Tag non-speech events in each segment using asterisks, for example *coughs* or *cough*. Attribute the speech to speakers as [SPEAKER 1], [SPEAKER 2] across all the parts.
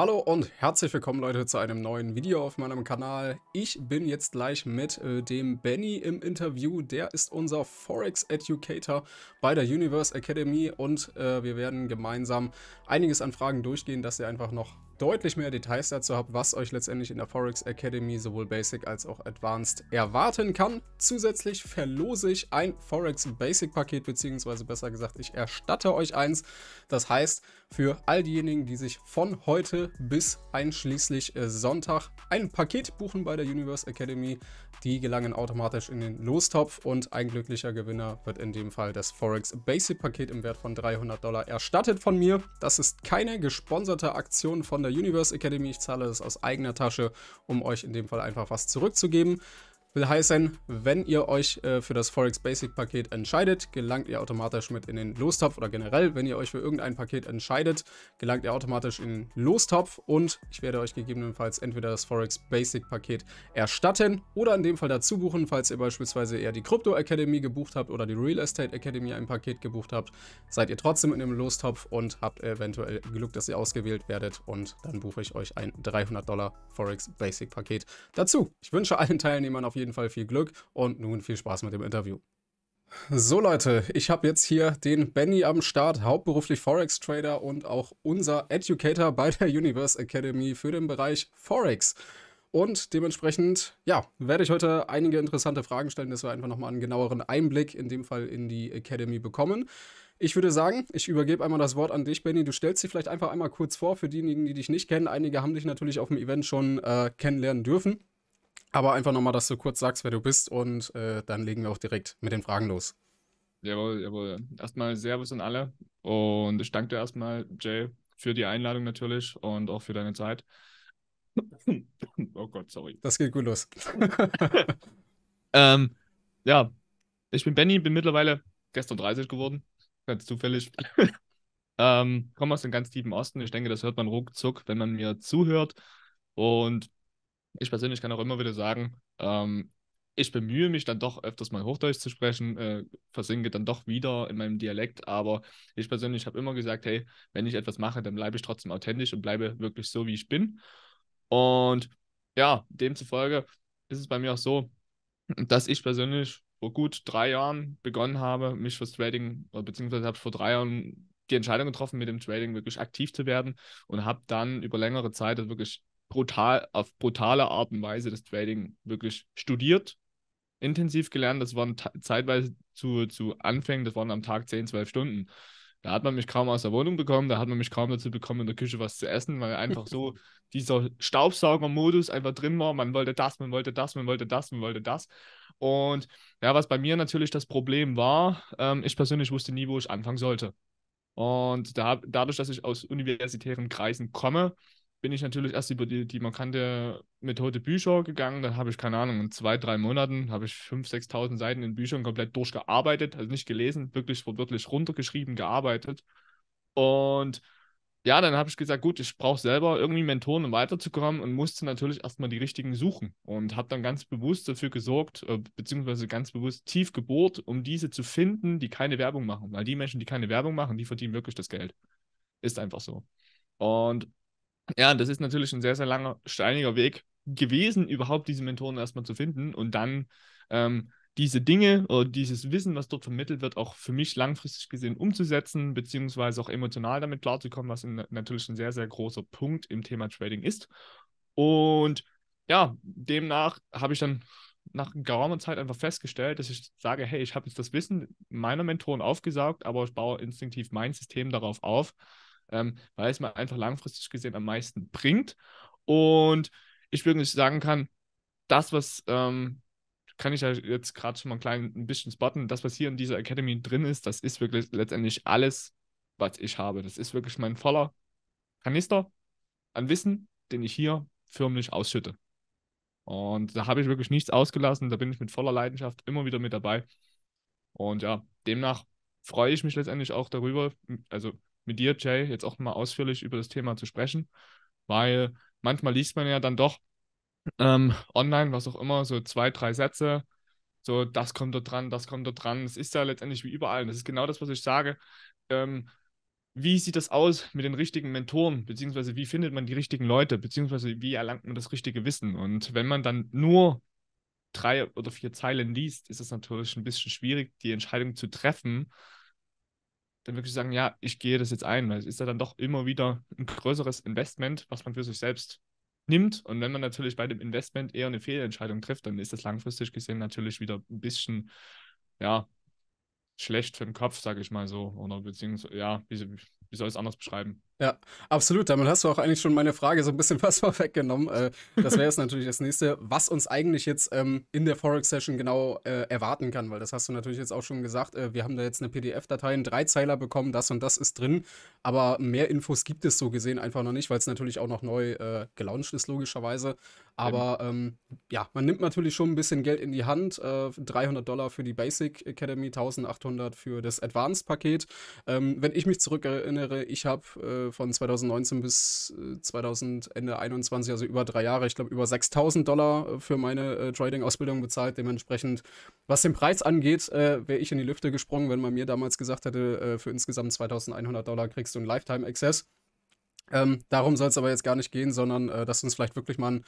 [SPEAKER 1] Hallo und herzlich willkommen Leute zu einem neuen Video auf meinem Kanal. Ich bin jetzt gleich mit äh, dem Benny im Interview. Der ist unser Forex Educator bei der Universe Academy und äh, wir werden gemeinsam einiges an Fragen durchgehen, dass ihr einfach noch deutlich mehr Details dazu habt, was euch letztendlich in der Forex Academy sowohl Basic als auch Advanced erwarten kann. Zusätzlich verlose ich ein Forex Basic Paket, beziehungsweise besser gesagt, ich erstatte euch eins. Das heißt, für all diejenigen, die sich von heute bis einschließlich äh, Sonntag ein Paket buchen bei der Universe Academy, die gelangen automatisch in den Lostopf und ein glücklicher Gewinner wird in dem Fall das Forex Basic Paket im Wert von 300 Dollar erstattet von mir. Das ist keine gesponserte Aktion von der der Universe Academy. Ich zahle das aus eigener Tasche, um euch in dem Fall einfach was zurückzugeben. Will heißen, wenn ihr euch äh, für das Forex Basic Paket entscheidet, gelangt ihr automatisch mit in den Lostopf oder generell, wenn ihr euch für irgendein Paket entscheidet, gelangt ihr automatisch in den Lostopf und ich werde euch gegebenenfalls entweder das Forex Basic Paket erstatten oder in dem Fall dazu buchen, falls ihr beispielsweise eher die Krypto Academy gebucht habt oder die Real Estate Academy ein Paket gebucht habt, seid ihr trotzdem in dem Lostopf und habt eventuell Glück, dass ihr ausgewählt werdet und dann buche ich euch ein 300 Dollar Forex Basic Paket dazu. Ich wünsche allen Teilnehmern auf jeden Fall viel Glück und nun viel Spaß mit dem Interview. So Leute, ich habe jetzt hier den Benny am Start, hauptberuflich Forex Trader und auch unser Educator bei der Universe Academy für den Bereich Forex. Und dementsprechend, ja, werde ich heute einige interessante Fragen stellen, dass wir einfach nochmal einen genaueren Einblick in dem Fall in die Academy bekommen. Ich würde sagen, ich übergebe einmal das Wort an dich, Benny. Du stellst dich vielleicht einfach einmal kurz vor für diejenigen, die dich nicht kennen. Einige haben dich natürlich auf dem Event schon äh, kennenlernen dürfen. Aber einfach nochmal, dass du kurz sagst, wer du bist und äh, dann legen wir auch direkt mit den Fragen los.
[SPEAKER 2] Jawohl, jawohl. Erstmal Servus an alle und ich danke dir erstmal, Jay, für die Einladung natürlich und auch für deine Zeit. oh Gott, sorry.
[SPEAKER 1] Das geht gut los. *laughs*
[SPEAKER 2] ähm, ja, ich bin Benny, bin mittlerweile gestern 30 geworden, ganz zufällig. *laughs* ähm, komme aus dem ganz tiefen Osten. Ich denke, das hört man ruckzuck, wenn man mir zuhört. Und ich persönlich kann auch immer wieder sagen, ähm, ich bemühe mich dann doch öfters mal Hochdeutsch zu sprechen, äh, versinke dann doch wieder in meinem Dialekt, aber ich persönlich habe immer gesagt, hey, wenn ich etwas mache, dann bleibe ich trotzdem authentisch und bleibe wirklich so, wie ich bin. Und ja, demzufolge ist es bei mir auch so, dass ich persönlich vor gut drei Jahren begonnen habe, mich fürs Trading, beziehungsweise habe ich vor drei Jahren die Entscheidung getroffen, mit dem Trading wirklich aktiv zu werden und habe dann über längere Zeit wirklich brutal, auf brutale Art und Weise das Trading wirklich studiert, intensiv gelernt. Das waren zeitweise zu, zu Anfängen, das waren am Tag 10, 12 Stunden. Da hat man mich kaum aus der Wohnung bekommen, da hat man mich kaum dazu bekommen, in der Küche was zu essen, weil einfach so *laughs* dieser Staubsauger-Modus einfach drin war. Man wollte das, man wollte das, man wollte das, man wollte das. Und ja, was bei mir natürlich das Problem war, ähm, ich persönlich wusste nie, wo ich anfangen sollte. Und da, dadurch, dass ich aus universitären Kreisen komme, bin ich natürlich erst über die, die markante Methode Bücher gegangen. Dann habe ich, keine Ahnung, in zwei, drei Monaten habe ich 5.000, 6.000 Seiten in Büchern komplett durchgearbeitet, also nicht gelesen, wirklich wortwörtlich runtergeschrieben, gearbeitet. Und ja, dann habe ich gesagt, gut, ich brauche selber irgendwie Mentoren, um weiterzukommen und musste natürlich erstmal die richtigen suchen und habe dann ganz bewusst dafür gesorgt, äh, beziehungsweise ganz bewusst tief gebohrt, um diese zu finden, die keine Werbung machen. Weil die Menschen, die keine Werbung machen, die verdienen wirklich das Geld. Ist einfach so. Und ja, das ist natürlich ein sehr, sehr langer, steiniger Weg gewesen, überhaupt diese Mentoren erstmal zu finden und dann ähm, diese Dinge oder dieses Wissen, was dort vermittelt wird, auch für mich langfristig gesehen umzusetzen, beziehungsweise auch emotional damit klarzukommen, was in, natürlich ein sehr, sehr großer Punkt im Thema Trading ist. Und ja, demnach habe ich dann nach geraumer Zeit einfach festgestellt, dass ich sage, hey, ich habe jetzt das Wissen meiner Mentoren aufgesaugt, aber ich baue instinktiv mein System darauf auf, ähm, weil es mir einfach langfristig gesehen am meisten bringt. Und ich wirklich sagen kann, das, was ähm, kann ich ja jetzt gerade schon mal ein klein ein bisschen spotten, das, was hier in dieser Academy drin ist, das ist wirklich letztendlich alles, was ich habe. Das ist wirklich mein voller Kanister an Wissen, den ich hier förmlich ausschütte. Und da habe ich wirklich nichts ausgelassen, da bin ich mit voller Leidenschaft immer wieder mit dabei. Und ja, demnach freue ich mich letztendlich auch darüber, also mit dir, Jay, jetzt auch mal ausführlich über das Thema zu sprechen, weil manchmal liest man ja dann doch ähm, online, was auch immer, so zwei, drei Sätze, so das kommt da dran, das kommt da dran. Es ist ja letztendlich wie überall. Das ist genau das, was ich sage. Ähm, wie sieht das aus mit den richtigen Mentoren, beziehungsweise wie findet man die richtigen Leute, beziehungsweise wie erlangt man das richtige Wissen. Und wenn man dann nur drei oder vier Zeilen liest, ist es natürlich ein bisschen schwierig, die Entscheidung zu treffen, dann wirklich sagen, ja, ich gehe das jetzt ein, weil es ist ja dann doch immer wieder ein größeres Investment, was man für sich selbst nimmt. Und wenn man natürlich bei dem Investment eher eine Fehlentscheidung trifft, dann ist das langfristig gesehen natürlich wieder ein bisschen, ja, schlecht für den Kopf, sage ich mal so. Oder beziehungsweise, ja, wie, wie soll ich es anders beschreiben?
[SPEAKER 1] Ja, absolut. Damit hast du auch eigentlich schon meine Frage so ein bisschen *laughs* was vorweggenommen. Äh, das wäre jetzt natürlich das nächste, was uns eigentlich jetzt ähm, in der Forex-Session genau äh, erwarten kann, weil das hast du natürlich jetzt auch schon gesagt. Äh, wir haben da jetzt eine PDF-Datei, einen Dreizeiler bekommen, das und das ist drin, aber mehr Infos gibt es so gesehen einfach noch nicht, weil es natürlich auch noch neu äh, gelauncht ist, logischerweise. Aber ähm, ja, man nimmt natürlich schon ein bisschen Geld in die Hand. 300 äh, Dollar für die Basic Academy, 1800 für das Advanced-Paket. Ähm, wenn ich mich zurückerinnere, ich habe von 2019 bis 2000, äh, Ende 2021, also über drei Jahre, ich glaube über 6000 Dollar äh, für meine äh, Trading-Ausbildung bezahlt. Dementsprechend, was den Preis angeht, äh, wäre ich in die Lüfte gesprungen, wenn man mir damals gesagt hätte, für insgesamt 2100 Dollar kriegst du einen Lifetime-Access. Ähm, darum soll es aber jetzt gar nicht gehen, sondern dass du uns vielleicht wirklich mal einen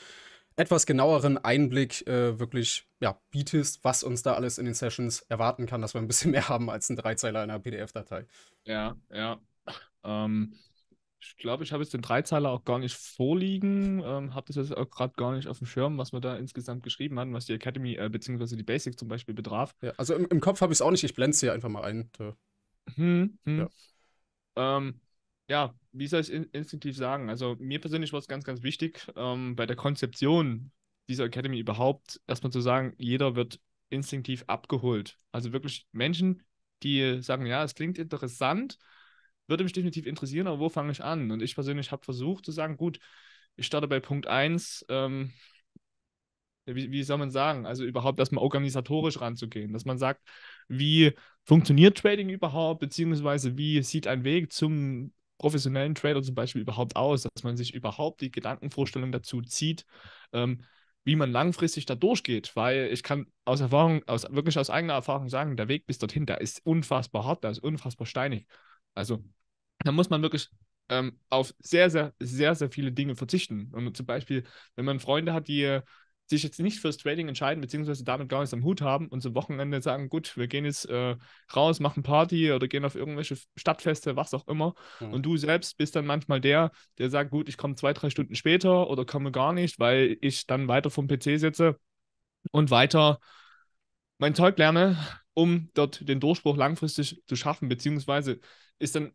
[SPEAKER 1] etwas genaueren Einblick äh, wirklich ja, bietest, was uns da alles in den Sessions erwarten kann, dass wir ein bisschen mehr *laughs* haben als ein Dreizeiler in einer PDF-Datei.
[SPEAKER 2] Ja, ja. Ähm, ich glaube, ich habe jetzt den Dreizeiler auch gar nicht vorliegen, ähm, habe das jetzt auch gerade gar nicht auf dem Schirm, was wir da insgesamt geschrieben haben, was die Academy äh, bzw. die Basic zum Beispiel betraf.
[SPEAKER 1] Ja, also im, im Kopf habe ich es auch nicht, ich blende es hier einfach mal ein.
[SPEAKER 2] Hm, hm. Ja. Ähm, ja, wie soll ich in instinktiv sagen? Also mir persönlich war es ganz, ganz wichtig, ähm, bei der Konzeption dieser Academy überhaupt erstmal zu sagen, jeder wird instinktiv abgeholt. Also wirklich Menschen, die sagen, ja, es klingt interessant, würde mich definitiv interessieren, aber wo fange ich an? Und ich persönlich habe versucht zu sagen, gut, ich starte bei Punkt 1, ähm, wie, wie, soll man sagen, also überhaupt erstmal organisatorisch ranzugehen, dass man sagt, wie funktioniert Trading überhaupt, beziehungsweise wie sieht ein Weg zum professionellen Trader zum Beispiel überhaupt aus, dass man sich überhaupt die Gedankenvorstellung dazu zieht, ähm, wie man langfristig da durchgeht, weil ich kann aus Erfahrung, aus, wirklich aus eigener Erfahrung sagen, der Weg bis dorthin, der ist unfassbar hart, der ist unfassbar steinig. Also da muss man wirklich ähm, auf sehr, sehr, sehr, sehr viele Dinge verzichten. Und zum Beispiel, wenn man Freunde hat, die sich jetzt nicht fürs Trading entscheiden, beziehungsweise damit gar nichts am Hut haben und zum Wochenende sagen, gut, wir gehen jetzt äh, raus, machen Party oder gehen auf irgendwelche Stadtfeste, was auch immer. Mhm. Und du selbst bist dann manchmal der, der sagt, gut, ich komme zwei, drei Stunden später oder komme gar nicht, weil ich dann weiter vom PC sitze und weiter mein Zeug lerne, um dort den Durchbruch langfristig zu schaffen, beziehungsweise ist dann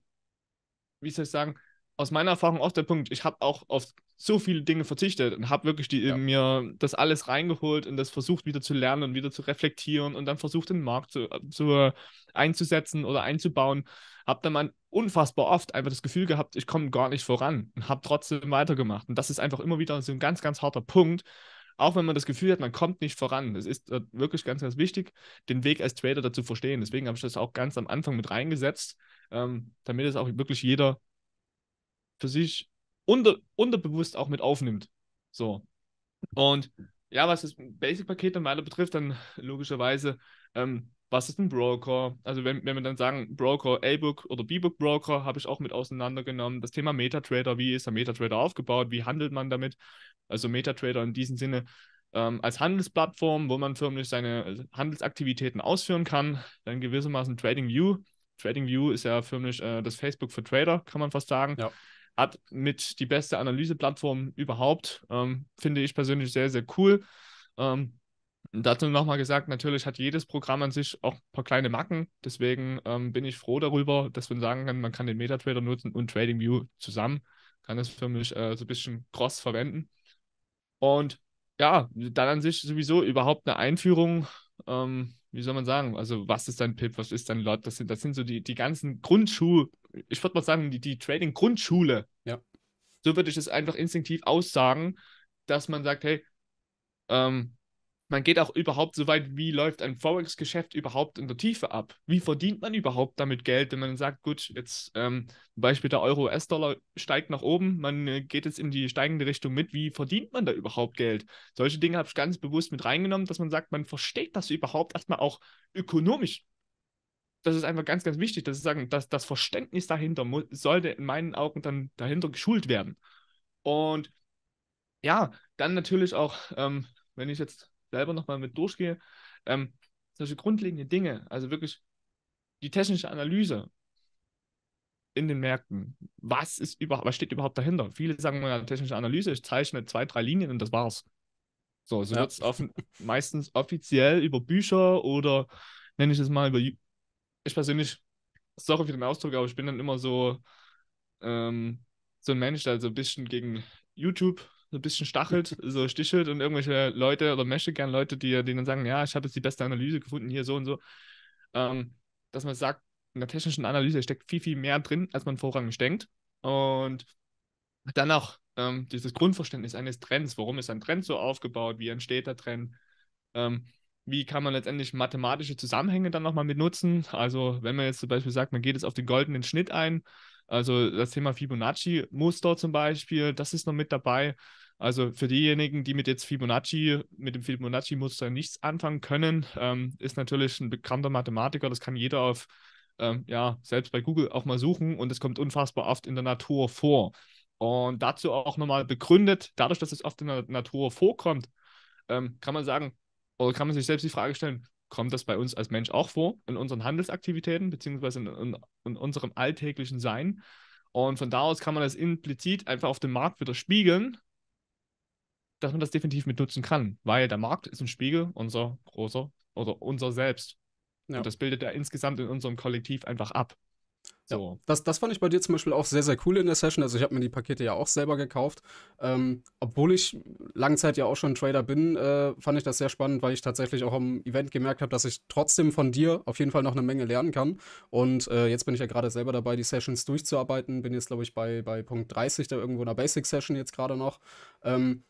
[SPEAKER 2] wie soll ich sagen, aus meiner Erfahrung oft der Punkt, ich habe auch auf so viele Dinge verzichtet und habe wirklich die, ja. mir das alles reingeholt und das versucht wieder zu lernen und wieder zu reflektieren und dann versucht den Markt zu, zu einzusetzen oder einzubauen. Habe dann mal unfassbar oft einfach das Gefühl gehabt, ich komme gar nicht voran und habe trotzdem weitergemacht. Und das ist einfach immer wieder so ein ganz, ganz harter Punkt. Auch wenn man das Gefühl hat, man kommt nicht voran. Es ist wirklich ganz, ganz wichtig, den Weg als Trader dazu verstehen. Deswegen habe ich das auch ganz am Anfang mit reingesetzt, ähm, damit es auch wirklich jeder für sich unter, unterbewusst auch mit aufnimmt. So. Und ja, was das Basic-Paket dann weiter betrifft, dann *laughs* logischerweise, ähm, was ist ein Broker? Also wenn, wenn wir dann sagen, Broker A-Book oder B-Book Broker, habe ich auch mit auseinandergenommen. Das Thema MetaTrader, wie ist der MetaTrader aufgebaut? Wie handelt man damit? Also MetaTrader in diesem Sinne ähm, als Handelsplattform, wo man förmlich seine Handelsaktivitäten ausführen kann. Dann gewissermaßen TradingView. TradingView ist ja förmlich äh, das Facebook für Trader, kann man fast sagen. Ja hat mit die beste Analyseplattform überhaupt. Ähm, finde ich persönlich sehr, sehr cool. Ähm, dazu nochmal gesagt, natürlich hat jedes Programm an sich auch ein paar kleine Macken. Deswegen ähm, bin ich froh darüber, dass man sagen kann, man kann den MetaTrader nutzen und TradingView zusammen. Kann es für mich äh, so ein bisschen cross verwenden. Und ja, dann an sich sowieso überhaupt eine Einführung. Ähm, wie soll man sagen? Also, was ist dein Pip? Was ist dein Lot? Das sind, das sind so die, die ganzen Grundschuhe, ich würde mal sagen, die, die Trading-Grundschule.
[SPEAKER 1] Ja.
[SPEAKER 2] So würde ich es einfach instinktiv aussagen, dass man sagt, hey, ähm, man geht auch überhaupt so weit, wie läuft ein Forex-Geschäft überhaupt in der Tiefe ab? Wie verdient man überhaupt damit Geld, wenn man sagt, gut, jetzt ähm, zum Beispiel der Euro-US-Dollar steigt nach oben, man äh, geht jetzt in die steigende Richtung mit, wie verdient man da überhaupt Geld? Solche Dinge habe ich ganz bewusst mit reingenommen, dass man sagt, man versteht das überhaupt erstmal auch ökonomisch das ist einfach ganz, ganz wichtig, dass, sagen, dass das Verständnis dahinter sollte in meinen Augen dann dahinter geschult werden. Und ja, dann natürlich auch, ähm, wenn ich jetzt selber nochmal mit durchgehe, ähm, solche grundlegende Dinge, also wirklich die technische Analyse in den Märkten. Was ist überhaupt, was steht überhaupt dahinter? Viele sagen ja, technische Analyse, ich zeichne zwei, drei Linien und das war's. So, so ja. wird es meistens offiziell über Bücher oder nenne ich es mal über. Ich persönlich, sorry für den Ausdruck, aber ich bin dann immer so, ähm, so ein Mensch, der so ein bisschen gegen YouTube so ein bisschen stachelt, *laughs* so stichelt und irgendwelche Leute oder möchte gern Leute, die, dann sagen, ja, ich habe jetzt die beste Analyse gefunden, hier so und so. Ähm, dass man sagt, in der technischen Analyse steckt viel, viel mehr drin, als man vorrangig denkt. Und dann auch ähm, dieses Grundverständnis eines Trends. Warum ist ein Trend so aufgebaut? Wie entsteht der Trend? Ähm, wie kann man letztendlich mathematische Zusammenhänge dann nochmal mit nutzen? Also, wenn man jetzt zum Beispiel sagt, man geht jetzt auf den goldenen Schnitt ein, also das Thema Fibonacci-Muster zum Beispiel, das ist noch mit dabei. Also für diejenigen, die mit jetzt Fibonacci, mit dem Fibonacci-Muster nichts anfangen können, ähm, ist natürlich ein bekannter Mathematiker, das kann jeder auf, ähm, ja, selbst bei Google auch mal suchen und es kommt unfassbar oft in der Natur vor. Und dazu auch nochmal begründet, dadurch, dass es oft in der Natur vorkommt, ähm, kann man sagen, oder kann man sich selbst die Frage stellen, kommt das bei uns als Mensch auch vor, in unseren Handelsaktivitäten, beziehungsweise in, in, in unserem alltäglichen Sein? Und von da aus kann man das implizit einfach auf dem Markt wieder spiegeln, dass man das definitiv mit nutzen kann, weil der Markt ist ein Spiegel unser großer oder unser Selbst. Ja. Und das bildet er insgesamt in unserem Kollektiv einfach ab.
[SPEAKER 1] So. Ja, das, das fand ich bei dir zum Beispiel auch sehr, sehr cool in der Session. Also ich habe mir die Pakete ja auch selber gekauft. Ähm, obwohl ich lange Zeit ja auch schon Trader bin, äh, fand ich das sehr spannend, weil ich tatsächlich auch am Event gemerkt habe, dass ich trotzdem von dir auf jeden Fall noch eine Menge lernen kann. Und äh, jetzt bin ich ja gerade selber dabei, die Sessions durchzuarbeiten. Bin jetzt, glaube ich, bei, bei Punkt 30, da irgendwo in der Basic-Session jetzt gerade noch. Ähm,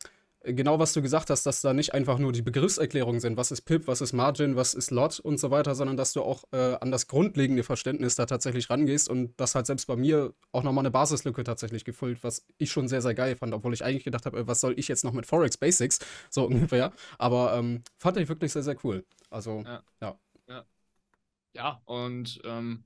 [SPEAKER 1] genau was du gesagt hast, dass da nicht einfach nur die Begriffserklärungen sind, was ist PIP, was ist Margin, was ist Lot und so weiter, sondern dass du auch äh, an das grundlegende Verständnis da tatsächlich rangehst und das hat selbst bei mir auch nochmal eine Basislücke tatsächlich gefüllt, was ich schon sehr, sehr geil fand, obwohl ich eigentlich gedacht habe, äh, was soll ich jetzt noch mit Forex Basics, so *laughs* ungefähr. Aber ähm, fand ich wirklich sehr, sehr cool. Also, ja.
[SPEAKER 2] Ja, ja. ja und ähm,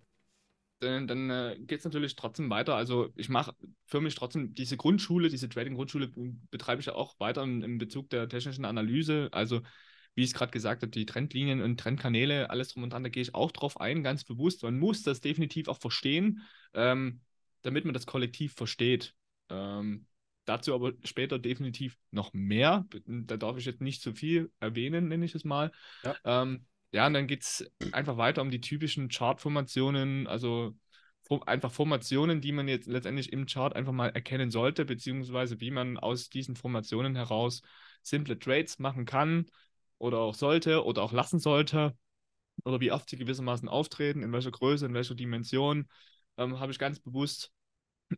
[SPEAKER 2] dann, dann äh, geht es natürlich trotzdem weiter. Also ich mache für mich trotzdem diese Grundschule, diese Trading-Grundschule betreibe ich ja auch weiter in, in Bezug der technischen Analyse. Also wie ich es gerade gesagt habe, die Trendlinien und Trendkanäle, alles drum und dran, da gehe ich auch drauf ein, ganz bewusst. Man muss das definitiv auch verstehen, ähm, damit man das Kollektiv versteht. Ähm, dazu aber später definitiv noch mehr. Da darf ich jetzt nicht zu viel erwähnen, nenne ich es mal. Ja. Ähm, ja, und dann geht es einfach weiter um die typischen Chart-Formationen, also einfach Formationen, die man jetzt letztendlich im Chart einfach mal erkennen sollte, beziehungsweise wie man aus diesen Formationen heraus simple Trades machen kann oder auch sollte oder auch lassen sollte oder wie oft sie gewissermaßen auftreten, in welcher Größe, in welcher Dimension, ähm, habe ich ganz bewusst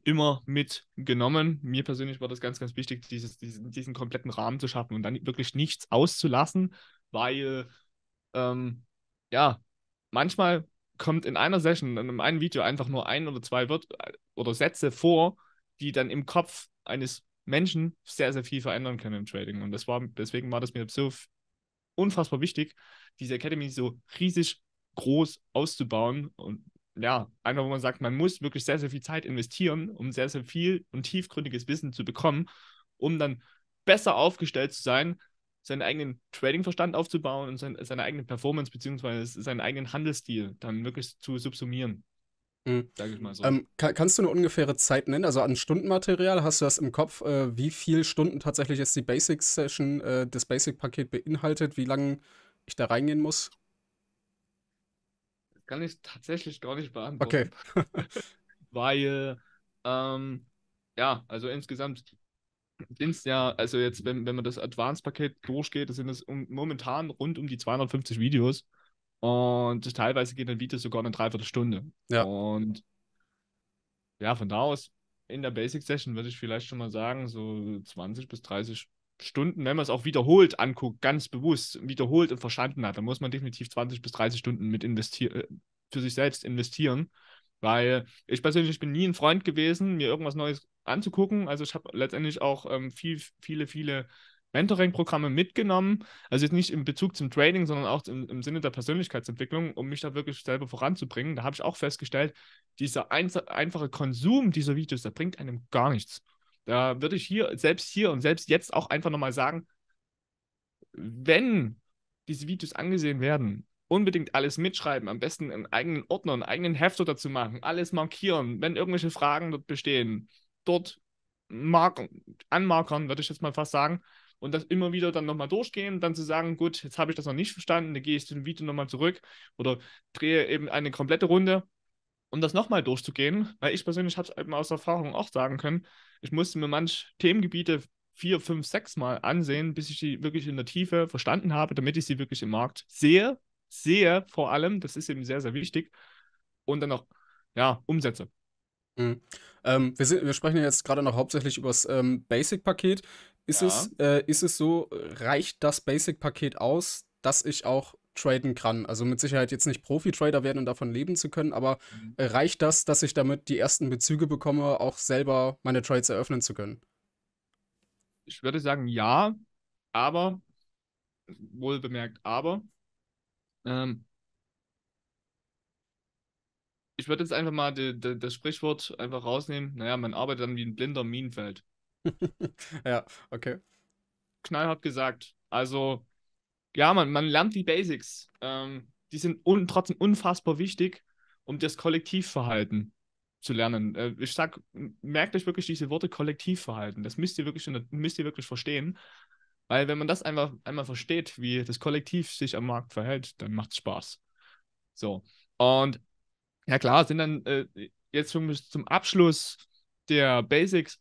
[SPEAKER 2] immer mitgenommen. Mir persönlich war das ganz, ganz wichtig, dieses, diesen, diesen kompletten Rahmen zu schaffen und dann wirklich nichts auszulassen, weil ähm, ja, manchmal kommt in einer Session, in einem Video einfach nur ein oder zwei Wörter oder Sätze vor, die dann im Kopf eines Menschen sehr, sehr viel verändern können im Trading. Und das war, deswegen war das mir so unfassbar wichtig, diese Academy so riesig groß auszubauen und ja, einfach, wo man sagt, man muss wirklich sehr, sehr viel Zeit investieren, um sehr, sehr viel und tiefgründiges Wissen zu bekommen, um dann besser aufgestellt zu sein, seinen eigenen Trading-Verstand aufzubauen und sein, seine eigene Performance beziehungsweise seinen eigenen Handelsstil dann wirklich zu subsumieren.
[SPEAKER 1] Mhm. Sag ich mal so. Ähm, kann, kannst du eine ungefähre Zeit nennen? Also an Stundenmaterial, hast du das im Kopf, äh, wie viele Stunden tatsächlich jetzt die Basic-Session, äh, das Basic-Paket beinhaltet, wie lange ich da reingehen muss?
[SPEAKER 2] Das kann ich tatsächlich gar nicht beantworten. Okay. *laughs* Weil, ähm, ja, also insgesamt sind es ja, also jetzt, wenn, wenn man das Advanced-Paket durchgeht, das sind es um, momentan rund um die 250 Videos. Und teilweise geht ein Video sogar eine Dreiviertelstunde. Ja. Und ja, von da aus in der Basic Session würde ich vielleicht schon mal sagen, so 20 bis 30 Stunden, wenn man es auch wiederholt anguckt, ganz bewusst wiederholt und verstanden hat, dann muss man definitiv 20 bis 30 Stunden mit investieren, äh, für sich selbst investieren. Weil ich persönlich bin nie ein Freund gewesen, mir irgendwas Neues anzugucken. Also ich habe letztendlich auch ähm, viel, viele, viele Mentoring-Programme mitgenommen. Also jetzt nicht im Bezug zum Trading, sondern auch im, im Sinne der Persönlichkeitsentwicklung, um mich da wirklich selber voranzubringen. Da habe ich auch festgestellt, dieser ein, einfache Konsum dieser Videos, der bringt einem gar nichts. Da würde ich hier, selbst hier und selbst jetzt auch einfach nochmal sagen, wenn diese Videos angesehen werden, unbedingt alles mitschreiben, am besten einen eigenen Ordner, einen eigenen Hefter dazu machen, alles markieren, wenn irgendwelche Fragen dort bestehen, dort marken, anmarkern, würde ich jetzt mal fast sagen, und das immer wieder dann nochmal durchgehen, dann zu sagen, gut, jetzt habe ich das noch nicht verstanden, dann gehe ich zu dem Video nochmal zurück oder drehe eben eine komplette Runde, um das nochmal durchzugehen, weil ich persönlich habe es eben aus Erfahrung auch sagen können, ich musste mir manche Themengebiete vier, fünf, sechs Mal ansehen, bis ich sie wirklich in der Tiefe verstanden habe, damit ich sie wirklich im Markt sehe, sehe vor allem, das ist eben sehr, sehr wichtig, und dann auch, ja, umsetze.
[SPEAKER 1] Mhm. Ähm, wir, sind, wir, sprechen jetzt gerade noch hauptsächlich über das ähm, Basic-Paket. Ist, ja. es, äh, ist es so, reicht das Basic-Paket aus, dass ich auch traden kann? Also mit Sicherheit jetzt nicht Profi-Trader werden und davon leben zu können, aber mhm. reicht das, dass ich damit die ersten Bezüge bekomme, auch selber meine Trades eröffnen zu können?
[SPEAKER 2] Ich würde sagen ja, aber, wohl bemerkt, aber, ähm, ich würde jetzt einfach mal die, die, das Sprichwort einfach rausnehmen. Naja, man arbeitet dann wie ein blinder Minenfeld. *laughs*
[SPEAKER 1] ja, okay.
[SPEAKER 2] Knallhart gesagt. Also, ja, man, man lernt die Basics. Ähm, die sind un trotzdem unfassbar wichtig, um das Kollektivverhalten zu lernen. Äh, ich sag, merkt euch wirklich diese Worte Kollektivverhalten. Das müsst ihr wirklich, müsst ihr wirklich verstehen. Weil wenn man das einfach einmal versteht, wie das Kollektiv sich am Markt verhält, dann macht es Spaß. So. Und ja klar, sind dann äh, jetzt zum, zum Abschluss der Basics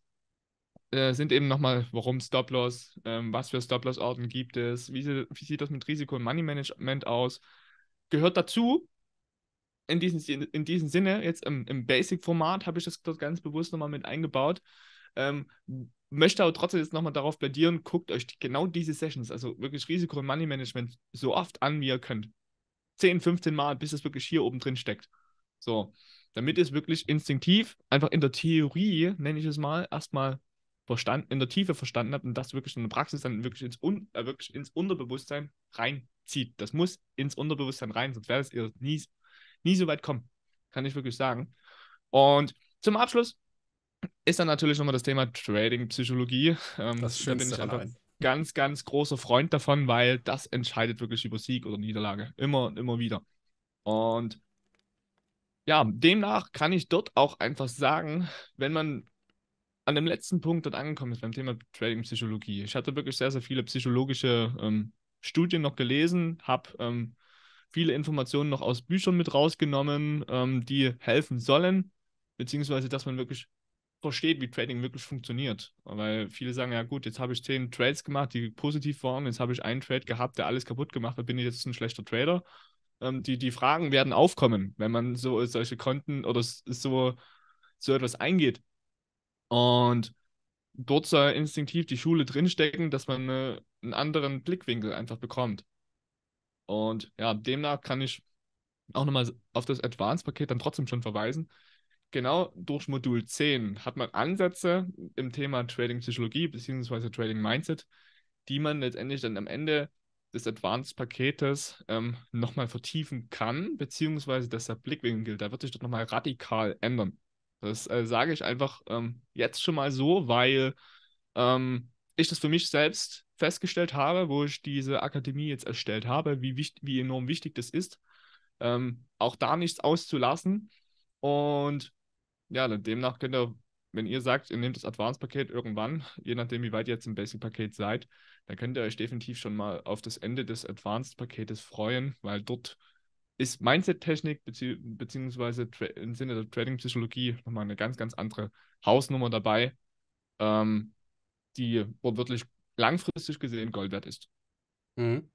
[SPEAKER 2] äh, sind eben nochmal, warum Stop-Loss, ähm, was für Stop-Loss-Orten gibt es, wie, sie, wie, sieht das mit Risiko- und Money-Management aus. Gehört dazu, in diesem, in diesem Sinne, jetzt im, im Basic-Format habe ich das dort ganz bewusst nochmal mit eingebaut. Ähm, möchte aber trotzdem jetzt nochmal darauf plädieren, guckt euch genau diese Sessions, also wirklich Risiko- und Money-Management, so oft an, wie ihr könnt. 10, 15 Mal, bis es wirklich hier oben drin steckt. So, damit es wirklich instinktiv, einfach in der Theorie, nenne ich es mal, erstmal verstanden, in der Tiefe verstanden habt und das wirklich in der Praxis dann wirklich ins, Un, äh, wirklich ins Unterbewusstsein reinzieht. Das muss ins Unterbewusstsein rein, sonst werdet ihr nie, nie so weit kommen. Kann ich wirklich sagen. Und zum Abschluss ist dann natürlich nochmal das Thema Trading-Psychologie. *laughs* Ähm, das da bin ich einfach ein ganz, ganz großer Freund davon, weil das entscheidet wirklich über Sieg oder Niederlage. Immer und immer wieder. Und ja, demnach kann ich dort auch einfach sagen, wenn man an dem letzten Punkt dort angekommen ist beim Thema Trading-Psychologie. Ich hatte wirklich sehr, sehr viele psychologische ähm, Studien noch gelesen, habe ähm, viele Informationen noch aus Büchern mit rausgenommen, ähm, die helfen sollen, beziehungsweise dass man wirklich versteht, wie Trading wirklich funktioniert. Weil viele sagen, ja gut, jetzt habe ich zehn Trades gemacht, die positiv waren, jetzt habe ich einen Trade gehabt, der alles kaputt gemacht hat, bin ich jetzt ein schlechter Trader. Ähm, die, die Fragen werden aufkommen, wenn man so solche Konten oder so, so etwas eingeht. Und dort soll instinktiv die Schule drinstecken, dass man eine, einen anderen Blickwinkel einfach bekommt. Und ja, demnach kann ich auch nochmal auf das Advanced-Paket dann trotzdem schon verweisen. Genau durch Modul 10 hat man Ansätze im Thema Trading Psychologie bzw. Trading Mindset, die man letztendlich dann am Ende des Advanced-Paketes ähm, nochmal vertiefen kann, beziehungsweise dass der Blickwinkel, da wird sich dort nochmal radikal ändern. Das äh, sage ich einfach ähm, jetzt schon mal so, weil ähm, ich das für mich selbst festgestellt habe, wo ich diese Akademie jetzt erstellt habe, wie, wichtig, wie enorm wichtig das ist, ähm, auch da nichts auszulassen. Und ja, demnach könnt ihr, wenn ihr sagt, ihr nehmt das Advanced-Paket irgendwann, je nachdem, wie weit ihr jetzt im Basic-Paket seid, dann könnt ihr euch definitiv schon mal auf das Ende des Advanced-Paketes freuen, weil dort ist Mindset-Technik bezieh beziehungsweise im Sinne der Trading-Psychologie nochmal eine ganz, ganz andere Hausnummer dabei, ähm, die wortwörtlich langfristig gesehen Gold wert ist.
[SPEAKER 1] Mhm.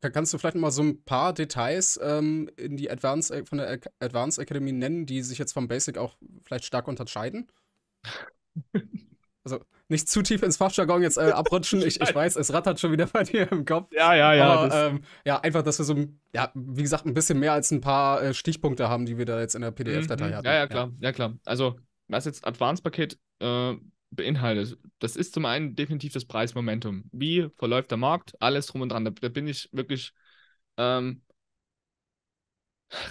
[SPEAKER 1] Kannst du vielleicht mal so ein paar Details ähm, in die Advanced, von der Advanced Academy nennen, die sich jetzt vom Basic auch vielleicht stark unterscheiden? Also nicht zu tief ins Fachjargon jetzt äh, abrutschen. Ich, ich weiß, es rattert schon wieder bei dir im Kopf.
[SPEAKER 2] Ja, ja, ja.
[SPEAKER 1] Aber, ähm, ja, einfach, dass wir so, ja, wie gesagt, ein bisschen mehr als ein paar äh, Stichpunkte haben, die wir da jetzt in der PDF-Datei
[SPEAKER 2] mhm.
[SPEAKER 1] hatten.
[SPEAKER 2] Ja, ja, klar, ja. ja, klar. Also, was jetzt Advanced-Paket äh, beinhaltet. Das ist zum einen definitiv das Preismomentum. Wie verläuft der Markt? Alles drum und dran. Da, da bin ich wirklich ähm,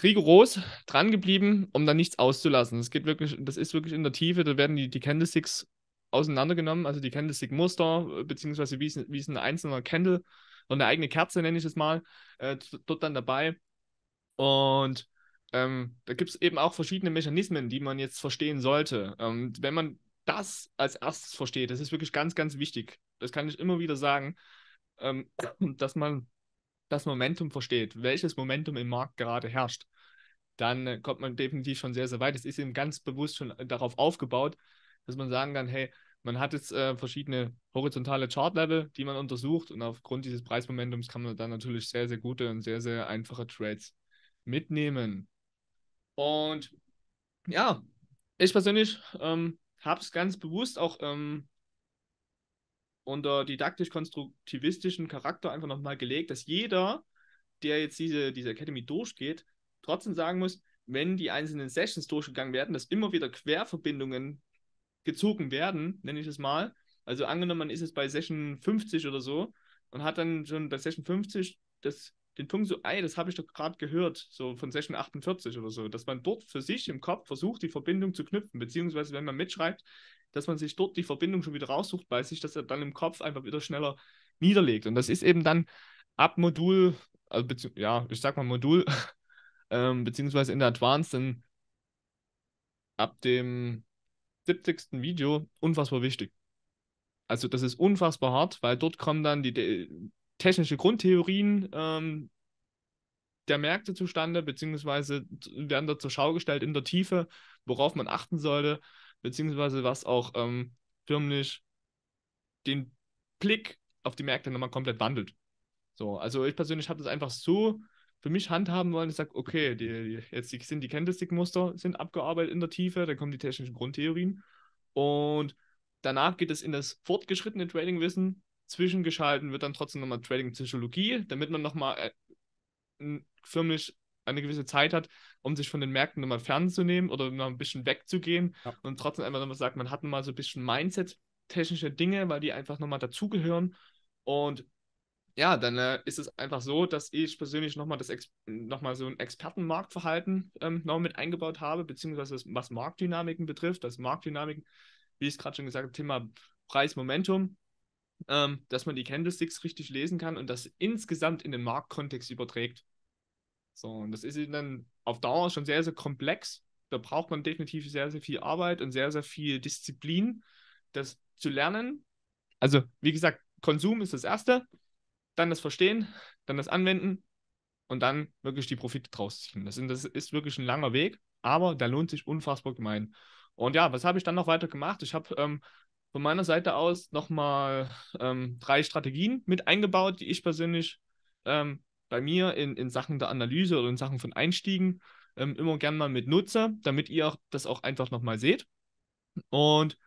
[SPEAKER 2] rigoros dran geblieben, um da nichts auszulassen. Das geht wirklich, das ist wirklich in der Tiefe. Da werden die, die Candlesticks auseinandergenommen, also die Candlestick-Muster, beziehungsweise wie ist, wie ist ein einzelner Candle und eine eigene Kerze, nenne ich es mal, äh, dort dann dabei. Und ähm, da gibt es eben auch verschiedene Mechanismen, die man jetzt verstehen sollte. Ähm, wenn man das als erstes versteht, das ist wirklich ganz, ganz wichtig. Das kann ich immer wieder sagen, ähm, *coughs* dass man das Momentum versteht, welches Momentum im Markt gerade herrscht. Dann äh, kommt man definitiv schon sehr, sehr weit. Es ist eben ganz bewusst schon darauf aufgebaut, dass man sagen kann, hey, man hat jetzt äh, verschiedene horizontale Chart-Level, die man untersucht und aufgrund dieses Preismomentums kann man dann natürlich sehr, sehr gute und sehr, sehr einfache Trades mitnehmen. Und ja, ich persönlich ähm, habe es ganz bewusst auch ähm, unter didaktisch-konstruktivistischen Charakter einfach nochmal gelegt, dass jeder, der jetzt diese, diese Academy durchgeht, trotzdem sagen muss, wenn die einzelnen Sessions durchgegangen werden, dass immer wieder Querverbindungen gezogen werden, nenne ich es mal. Also angenommen, man ist jetzt bei Session 50 oder so und hat dann schon bei Session 50 das, den Punkt so, ey, das habe ich doch gerade gehört, so von Session 48 oder so, dass man dort für sich im Kopf versucht, die Verbindung zu knüpfen, beziehungsweise wenn man mitschreibt, dass man sich dort die Verbindung schon wieder raussucht bei sich, dass er dann im Kopf einfach wieder schneller niederlegt. Und das ist eben dann ab Modul, also ja, ich sag mal Modul, *laughs* ähm, beziehungsweise in der Advanced, dann ab dem 70. Video unfassbar wichtig. Also das ist unfassbar hart, weil dort kommen dann die technische Grundtheorien ähm, der Märkte zustande, beziehungsweise werden dort zur Schau gestellt in der Tiefe, worauf man achten sollte, beziehungsweise was auch ähm, firmlich den Blick auf die Märkte nochmal komplett wandelt. So, also ich persönlich habe das einfach so für mich handhaben wollen. Ich sage, okay, die, jetzt sind die Candlestick-Muster sind abgearbeitet in der Tiefe, dann kommen die technischen Grundtheorien und danach geht es in das fortgeschrittene Trading-Wissen. Zwischengeschalten wird dann trotzdem nochmal Trading-Psychologie, damit man nochmal äh, förmlich eine gewisse Zeit hat, um sich von den Märkten nochmal fernzunehmen oder mal ein bisschen wegzugehen ja. und trotzdem einfach nochmal sagt, man hat mal so ein bisschen Mindset-technische Dinge, weil die einfach nochmal dazugehören und ja, dann äh, ist es einfach so, dass ich persönlich nochmal noch so ein Expertenmarktverhalten ähm, noch mit eingebaut habe, beziehungsweise was Marktdynamiken betrifft. Das Marktdynamiken, wie ich es gerade schon gesagt habe, Thema Preis-Momentum, ähm, dass man die Candlesticks richtig lesen kann und das insgesamt in den Marktkontext überträgt. So, und das ist dann auf Dauer schon sehr, sehr komplex. Da braucht man definitiv sehr, sehr viel Arbeit und sehr, sehr viel Disziplin, das zu lernen. Also, wie gesagt, Konsum ist das Erste dann das Verstehen, dann das Anwenden und dann wirklich die Profite draus ziehen. Das, sind, das ist wirklich ein langer Weg, aber der lohnt sich unfassbar gemein. Und ja, was habe ich dann noch weiter gemacht? Ich habe ähm, von meiner Seite aus nochmal ähm, drei Strategien mit eingebaut, die ich persönlich ähm, bei mir in, in Sachen der Analyse oder in Sachen von Einstiegen ähm, immer gern mal mit nutze, damit ihr das auch einfach nochmal seht. Und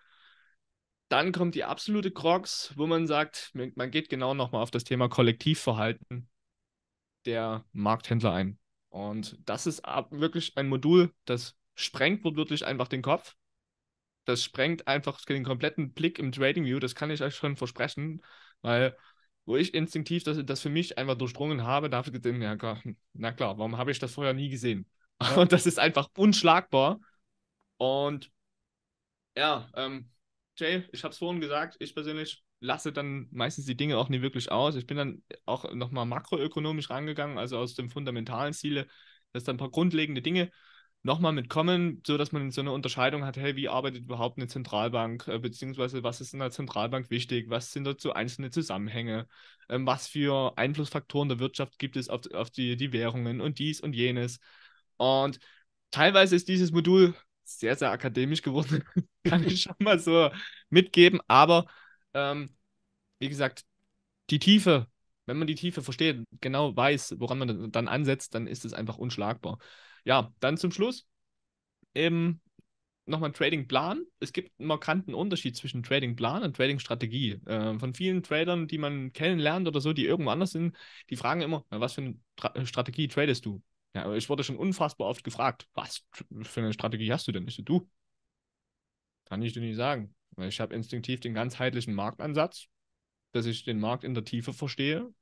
[SPEAKER 2] dann kommt die absolute Crocs, wo man sagt, man geht genau nochmal auf das Thema Kollektivverhalten der Markthändler ein. Und das ist wirklich ein Modul, das sprengt wirklich einfach den Kopf. Das sprengt einfach den kompletten Blick im Trading View. Das kann ich euch schon versprechen, weil wo ich instinktiv das, das für mich einfach durchdrungen habe, dafür gedacht, ja, klar, na klar, warum habe ich das vorher nie gesehen? Ja. *laughs* Und das ist einfach unschlagbar. Und ja, ähm, Jay, ich habe es vorhin gesagt, ich persönlich lasse dann meistens die Dinge auch nie wirklich aus. Ich bin dann auch nochmal makroökonomisch rangegangen, also aus dem fundamentalen Ziele, dass da ein paar grundlegende Dinge nochmal mitkommen, sodass man so eine Unterscheidung hat, hey, wie arbeitet überhaupt eine Zentralbank, äh, beziehungsweise was ist in der Zentralbank wichtig, was sind dazu einzelne Zusammenhänge, ähm, was für Einflussfaktoren der Wirtschaft gibt es auf, auf die, die Währungen und dies und jenes. Und teilweise ist dieses Modul sehr, sehr akademisch geworden, *laughs* kann ich schon mal so mitgeben. Aber ähm, wie gesagt, die Tiefe, wenn man die Tiefe versteht, genau weiß, woran man dann ansetzt, dann ist es einfach unschlagbar. Ja, dann zum Schluss eben nochmal Trading-Plan. Es gibt einen markanten Unterschied zwischen Trading-Plan und Trading-Strategie. Äh, von vielen Tradern, die man kennenlernt oder so, die irgendwo anders sind, die fragen immer, was für eine Tra Strategie tradest du? Ja, ich wurde schon unfassbar oft gefragt, was für eine Strategie hast du denn? Ich so, du, kann ich dir nicht sagen. Ich habe instinktiv den ganzheitlichen Marktansatz, dass ich den Markt in der Tiefe verstehe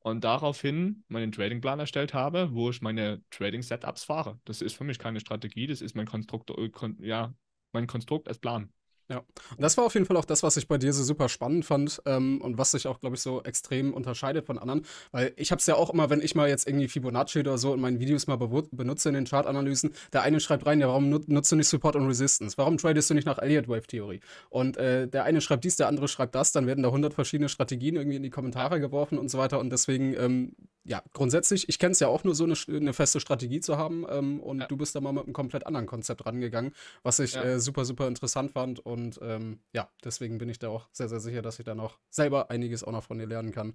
[SPEAKER 2] und daraufhin meinen Tradingplan erstellt habe, wo ich meine Trading-Setups fahre. Das ist für mich keine Strategie, das ist mein Konstrukt, äh, ja, mein Konstrukt als Plan.
[SPEAKER 1] Ja, und das war auf jeden Fall auch das, was ich bei dir so super spannend fand ähm, und was sich auch, glaube ich, so extrem unterscheidet von anderen. Weil ich habe es ja auch immer, wenn ich mal jetzt irgendwie Fibonacci oder so in meinen Videos mal be benutze in den Chartanalysen, der eine schreibt rein, ja, warum nutzt du nicht Support und Resistance? Warum tradest du nicht nach Elliott-Wave-Theorie? Und äh, der eine schreibt dies, der andere schreibt das, dann werden da 100 verschiedene Strategien irgendwie in die Kommentare geworfen und so weiter. Und deswegen, ähm, ja, grundsätzlich, ich kenne es ja auch nur so eine, eine, feste Strategie zu haben ähm, und ja. du bist da mal mit einem komplett anderen Konzept rangegangen, was ich ja. äh, super, super interessant fand und und ähm, ja, deswegen bin ich da auch sehr, sehr sicher, dass ich da noch selber einiges auch noch von dir lernen kann.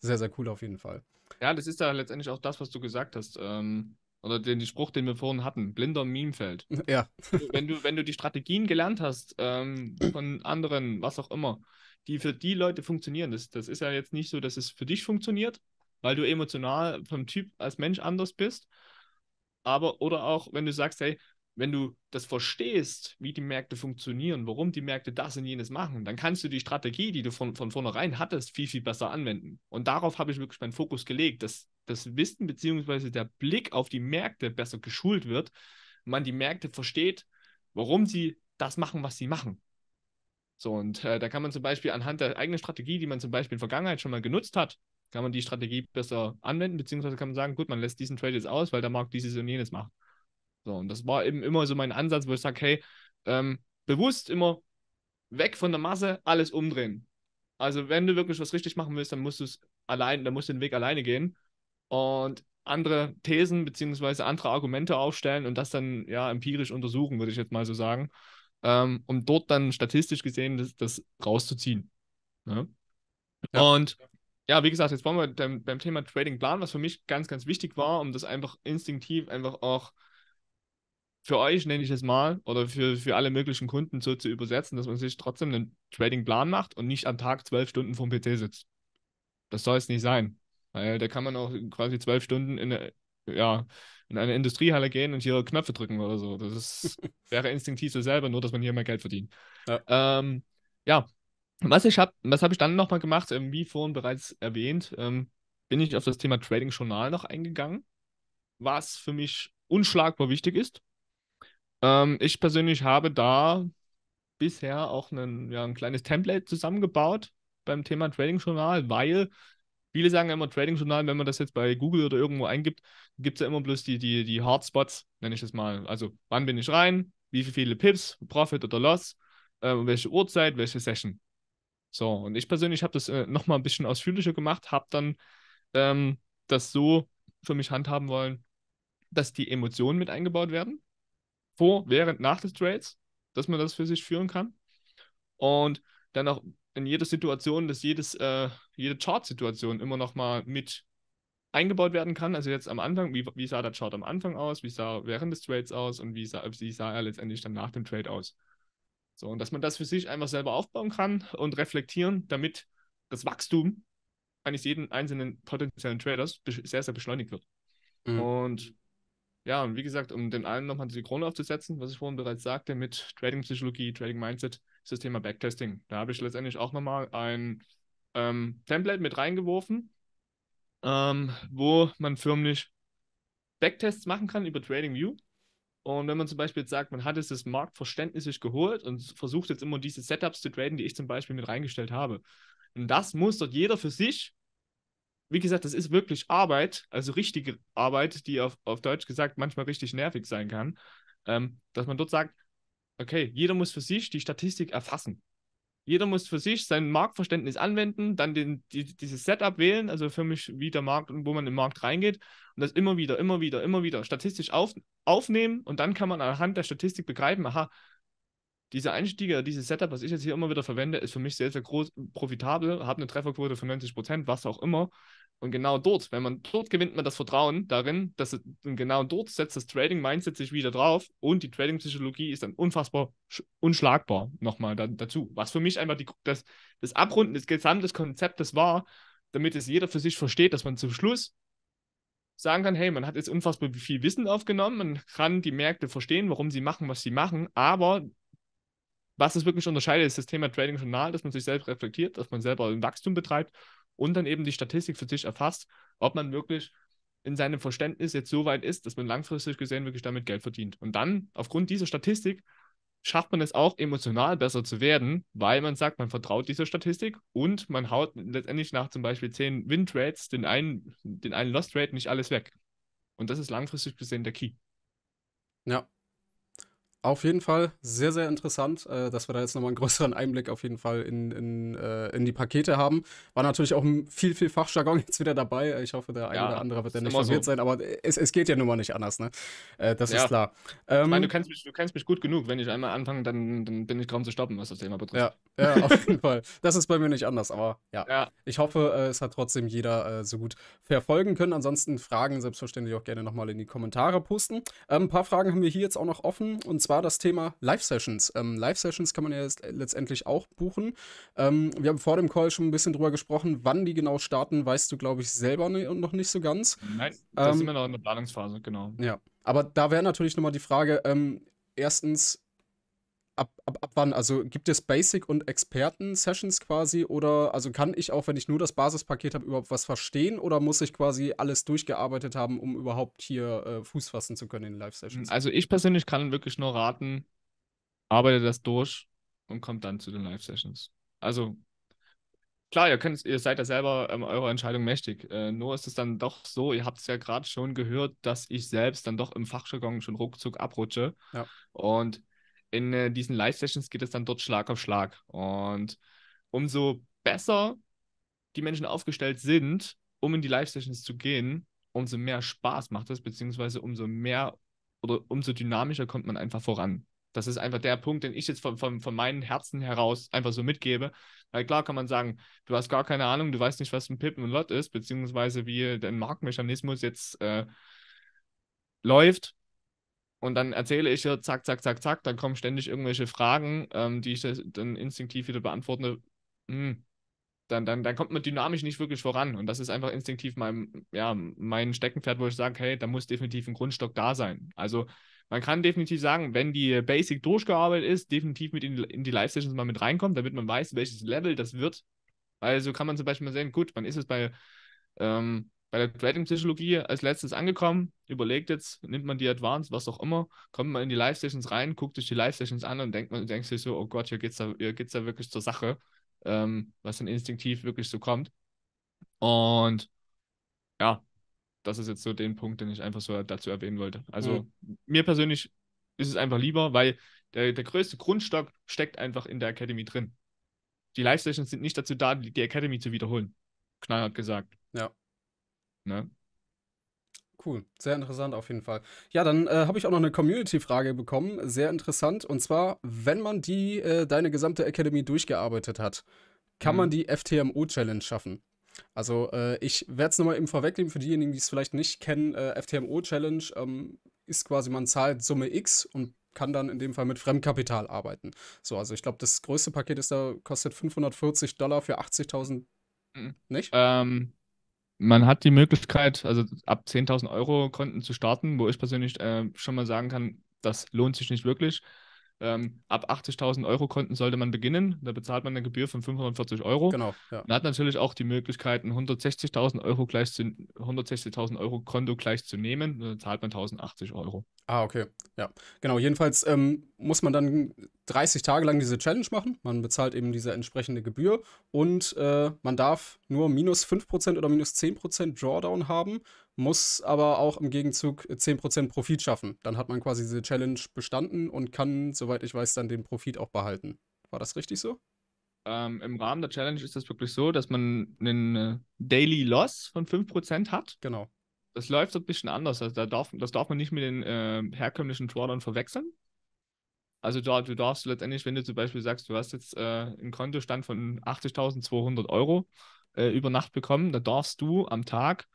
[SPEAKER 1] Sehr, sehr cool auf jeden Fall.
[SPEAKER 2] Ja, das ist ja letztendlich auch das, was du gesagt hast. Ähm, oder den, den Spruch, den wir vorhin hatten, blinder Memefeld. *laughs*
[SPEAKER 1] Ja.
[SPEAKER 2] wenn, du, wenn du die Strategien gelernt hast ähm, von anderen, was auch immer, die für die Leute funktionieren, das, das ist ja jetzt nicht so, dass es für dich funktioniert, weil du emotional vom Typ als Mensch anders bist. Aber, oder auch, wenn du sagst, hey, wenn du das verstehst, wie die Märkte funktionieren, warum die Märkte das und jenes machen, dann kannst du die Strategie, die du von, von vornherein hattest, viel, viel besser anwenden. Und darauf habe ich wirklich meinen Fokus gelegt, dass das Wissen bzw. der Blick auf die Märkte besser geschult wird, man die Märkte versteht, warum sie das machen, was sie machen. So, und äh, da kann man zum Beispiel anhand der eigenen Strategie, die man zum Beispiel in der Vergangenheit schon mal genutzt hat, kann man die Strategie besser anwenden, beziehungsweise kann man sagen, gut, man lässt diesen Trade jetzt aus, weil der Markt dieses und jenes macht. So, und das war eben immer so mein Ansatz, wo ich sage, hey, ähm, bewusst immer weg von der Masse, alles umdrehen. Also wenn du wirklich was richtig machen willst, dann musst du es allein, dann musst du den Weg alleine gehen und andere Thesen bzw. andere Argumente aufstellen und das dann ja empirisch untersuchen, würde ich jetzt mal so sagen, ähm, um dort dann statistisch gesehen das, das rauszuziehen. Ne? Ja. Und ja, wie gesagt, jetzt waren wir beim, beim Thema Trading Plan, was für mich ganz, ganz wichtig war, um das einfach instinktiv einfach auch für euch, nenne ich es mal, oder für, für alle möglichen Kunden so zu übersetzen, dass man sich trotzdem einen Trading-Plan macht und nicht am Tag zwölf Stunden vom PC sitzt. Das soll es nicht sein. Weil da kann man auch quasi zwölf Stunden in eine, ja, in eine Industriehalle gehen und hier Knöpfe drücken oder so. Das ist, *laughs* wäre instinktiv so selber, nur dass man hier mehr Geld verdient. Ja. Ähm, ja. Was ich habe, was habe ich dann nochmal gemacht, ähm, wie vorhin bereits erwähnt, ähm, bin ich auf das Thema Trading-Journal noch eingegangen, was für mich unschlagbar wichtig ist. Ähm, ich persönlich habe da bisher auch einen, ja, ein kleines Template zusammengebaut beim Thema Trading-Journal, weil viele sagen immer Trading-Journal, wenn man das jetzt bei Google oder irgendwo eingibt, gibt es ja immer bloß die, die, die Hardspots, nenne ich das mal. Also wann bin ich rein, wie viele Pips, Profit oder Loss, äh, welche Uhrzeit, welche Session. So, und ich persönlich habe das äh, nochmal ein bisschen ausführlicher gemacht, habe dann ähm, das so für mich handhaben wollen, dass die Emotionen mit eingebaut werden vor, während, nach des Trades, dass man das für sich führen kann. Und dann auch in jeder Situation, dass jedes, äh, jede Chart-Situation immer noch mal mit eingebaut werden kann. Also jetzt am Anfang, wie, wie sah der Chart am Anfang aus, wie sah während des Trades aus und wie sah, wie sah er letztendlich dann nach dem Trade aus. So, und dass man das für sich einfach selber aufbauen kann und reflektieren, damit das Wachstum eines jeden einzelnen potenziellen Traders sehr, sehr beschleunigt wird. Mhm. Und ja, und wie gesagt, um den allen nochmal die Krone aufzusetzen, was ich vorhin bereits sagte, mit Trading-Psychologie, Trading-Mindset, ist das Thema Backtesting. Da habe ich letztendlich auch nochmal ein ähm, Template mit reingeworfen, ähm, wo man förmlich Backtests machen kann über TradingView. Und wenn man zum Beispiel jetzt sagt, man hat jetzt das Marktverständnis sich geholt und versucht jetzt immer diese Setups zu traden, die ich zum Beispiel mit reingestellt habe. Und das muss dort jeder für sich wie gesagt, das ist wirklich Arbeit, also richtige Arbeit, die auf, auf Deutsch gesagt manchmal richtig nervig sein kann, ähm, dass man dort sagt, okay, jeder muss für sich die Statistik erfassen. Jeder muss für sich sein Marktverständnis anwenden, dann den, die, dieses Setup wählen, also für mich, wie der Markt und wo man im Markt reingeht und das immer wieder, immer wieder, immer wieder statistisch auf, aufnehmen und dann kann man anhand der Statistik begreifen, aha, dieser Einstieg, dieses Setup, was ich jetzt hier immer wieder verwende, ist für mich sehr, sehr groß profitabel, habe eine Trefferquote von 90 Prozent, was auch immer. Und genau dort, wenn man dort gewinnt man das Vertrauen darin, dass genau dort setzt das Trading-Mindset sich wieder drauf und die Trading-Psychologie ist dann unfassbar unschlagbar nochmal da, dazu. Was für mich einfach die, das, das Abrunden des gesamten Konzeptes war, damit es jeder für sich versteht, dass man zum Schluss sagen kann, hey, man hat jetzt unfassbar viel Wissen aufgenommen, man kann die Märkte verstehen, warum sie machen, was sie machen, aber was es wirklich unterscheidet, ist das Thema Trading Journal, dass man sich selbst reflektiert, dass man selber ein Wachstum betreibt und dann eben die Statistik für sich erfasst, ob man wirklich in seinem Verständnis jetzt so weit ist, dass man langfristig gesehen wirklich damit Geld verdient. Und dann, aufgrund dieser Statistik, schafft man es auch emotional besser zu werden, weil man sagt, man vertraut dieser Statistik und man haut letztendlich nach zum Beispiel 10 Win-Trades den einen, den einen Lost-Trade nicht alles weg. Und das ist langfristig gesehen der Key.
[SPEAKER 1] Ja, auf jeden Fall sehr, sehr interessant, äh, dass wir da jetzt nochmal einen *laughs* größeren Einblick auf jeden Fall in, in, äh, in die Pakete haben. War natürlich auch viel, viel Fachjargon *laughs* jetzt wieder dabei. Ich hoffe, der eine ja, oder andere wird ja nicht verwirrt so. sein, aber es, es geht ja nun mal nicht anders, ne? Äh, das ja. ist klar.
[SPEAKER 2] Ähm, ich meine, du kennst, mich, du kennst mich gut genug. Wenn ich einmal anfange, dann, dann bin ich kaum zu stoppen, was das Thema betrifft.
[SPEAKER 1] Ja, ja auf *laughs* jeden Fall. Das ist bei mir nicht anders, aber ja. ja. Ich hoffe, äh, es hat trotzdem jeder äh, so gut verfolgen können. Ansonsten Fragen selbstverständlich auch gerne nochmal in die Kommentare posten. Ähm, ein paar Fragen haben wir hier jetzt auch noch offen und zwar das Thema Live-Sessions. Ähm, Live-Sessions kann man ja letztendlich auch buchen. Ähm, wir haben vor dem Call schon ein bisschen drüber gesprochen, wann die genau starten, weißt du, glaube ich, selber noch nicht so ganz.
[SPEAKER 2] Nein, da ähm, sind wir noch in der Planungsphase, genau.
[SPEAKER 1] Ja, aber da wäre natürlich nochmal die Frage, ähm, erstens, ab, ab, ab wann? Also gibt es Basic- und Experten-Sessions quasi? Oder also kann ich auch, wenn ich nur das Basispaket habe, überhaupt was verstehen? Oder muss ich quasi alles durchgearbeitet haben, um überhaupt hier äh, Fuß fassen zu können in Live-Sessions?
[SPEAKER 2] Also ich persönlich kann wirklich nur raten, arbeite das durch und kommt dann zu den Live-Sessions. Also klar, ihr, könnt, ihr seid ja selber ähm, eurer Entscheidung mächtig. Äh, nur ist es dann doch so, ihr habt es ja gerade schon gehört, dass ich selbst dann doch im Fachjargon schon ruckzuck abrutsche. Ja. Und in äh, diesen Live-Sessions geht es dann dort Schlag auf Schlag. Und umso besser die Menschen aufgestellt sind, um in die Live-Sessions zu gehen, umso mehr Spaß macht es, beziehungsweise umso mehr oder umso dynamischer kommt man einfach voran. Das ist einfach der Punkt, den ich jetzt von, von, von meinem Herzen heraus einfach so mitgebe. Weil klar kann man sagen, du hast gar keine Ahnung, du weißt nicht, was ein Pip und Lot ist, beziehungsweise wie der Marktmechanismus jetzt äh, läuft. Und dann erzähle ich hier, zack, zack, zack, zack, dann kommen ständig irgendwelche Fragen, ähm, die ich dann instinktiv wieder beantworte. Hm, dann, dann, dann kommt man dynamisch nicht wirklich voran. Und das ist einfach instinktiv mein, ja, mein Steckenpferd, wo ich sage, hey, da muss definitiv ein Grundstock da sein. Also man kann definitiv sagen, wenn die Basic durchgearbeitet ist, definitiv mit in, in die Live-Sessions mal mit reinkommt, damit man weiß, welches Level das wird. Weil so kann man zum Beispiel mal sehen, gut, man ist es bei, ähm, bei der Trading-Psychologie als letztes angekommen, überlegt jetzt, nimmt man die Advanced, was auch immer, kommt man in die Live-Sessions rein, guckt sich die Live-Sessions an und denkt man, denkt sich so, oh Gott, hier geht es da, da wirklich zur Sache, ähm, was dann instinktiv wirklich so kommt. Und ja, das ist jetzt so den Punkt, den ich einfach so dazu erwähnen wollte. Also mhm. mir persönlich ist es einfach lieber, weil der, der größte Grundstock steckt einfach in der Academy drin. Die Live-Sessions sind nicht dazu da, die Academy zu wiederholen. Knallhart gesagt.
[SPEAKER 1] Ja. Ne? Cool, sehr interessant auf jeden Fall. Ja, dann äh, habe ich auch noch eine Community-Frage bekommen, sehr interessant. Und zwar, wenn man die, äh, deine gesamte Academy durchgearbeitet hat, kann mhm. man die FTMO-Challenge schaffen? Also äh, ich werde es nochmal eben vorwegnehmen für diejenigen, die es vielleicht nicht kennen. Äh, FTMO Challenge ähm, ist quasi, man zahlt Summe X und kann dann in dem Fall mit Fremdkapital arbeiten. So, also ich glaube, das größte Paket ist da, kostet 540 Dollar für 80.000,
[SPEAKER 2] mhm. nicht? Ähm, man hat die Möglichkeit, also ab 10.000 Euro Konten zu starten, wo ich persönlich äh, schon mal sagen kann, das lohnt sich nicht wirklich. Ähm, ab 80.000 Euro Konten sollte man beginnen. Da bezahlt man eine Gebühr von 540 Euro.
[SPEAKER 1] Genau. Ja.
[SPEAKER 2] Man hat natürlich auch die Möglichkeit, 160.000 Euro 160.000 Euro Konto gleich zu nehmen. Da zahlt man 1.080 Euro.
[SPEAKER 1] Ah, okay. Ja, genau. Jedenfalls ähm, muss man dann 30 Tage lang diese Challenge machen. Man bezahlt eben diese entsprechende Gebühr und äh, man darf nur minus 5% oder minus 10% Drawdown haben, muss aber auch im Gegenzug 10% Profit schaffen. Dann hat man quasi diese Challenge bestanden und kann, soweit ich weiß, dann den Profit auch behalten. War das richtig so?
[SPEAKER 2] Ähm, Im Rahmen der Challenge ist das wirklich so, dass man einen äh, Daily Loss von 5% hat.
[SPEAKER 1] Genau
[SPEAKER 2] das läuft so ein bisschen anders. Also da darf, das darf man nicht mit den äh, herkömmlichen Drawdown verwechseln. Also da, du darfst letztendlich, wenn du zum Beispiel sagst, du hast jetzt äh, einen Kontostand von 80.200 Euro äh, über Nacht bekommen, dann darfst du am Tag